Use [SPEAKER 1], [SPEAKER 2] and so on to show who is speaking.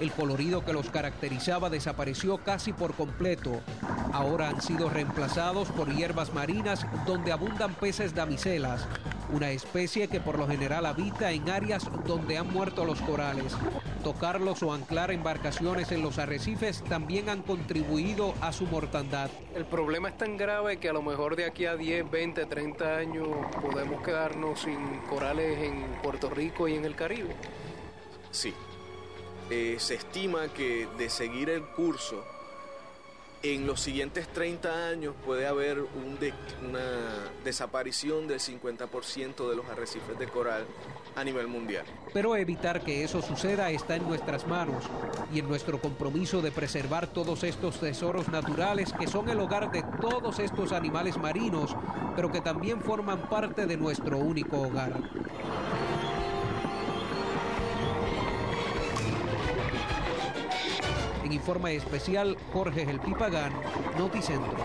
[SPEAKER 1] El colorido que los caracterizaba desapareció casi por completo. Ahora han sido reemplazados por hierbas marinas donde abundan peces damiselas, una especie que por lo general habita en áreas donde han muerto los corales. Tocarlos o anclar embarcaciones en los arrecifes también han contribuido a su mortandad.
[SPEAKER 2] El problema es tan grave que a lo mejor de aquí a 10, 20, 30 años podemos quedarnos sin corales en Puerto Rico y en el Caribe.
[SPEAKER 3] Sí, eh, se estima que de seguir el curso, en los siguientes 30 años puede haber una desaparición del 50% de los arrecifes de coral a nivel mundial.
[SPEAKER 1] Pero evitar que eso suceda está en nuestras manos y en nuestro compromiso de preservar todos estos tesoros naturales que son el hogar de todos estos animales marinos, pero que también forman parte de nuestro único hogar. En informe especial, Jorge El Pipagán, Noticentro.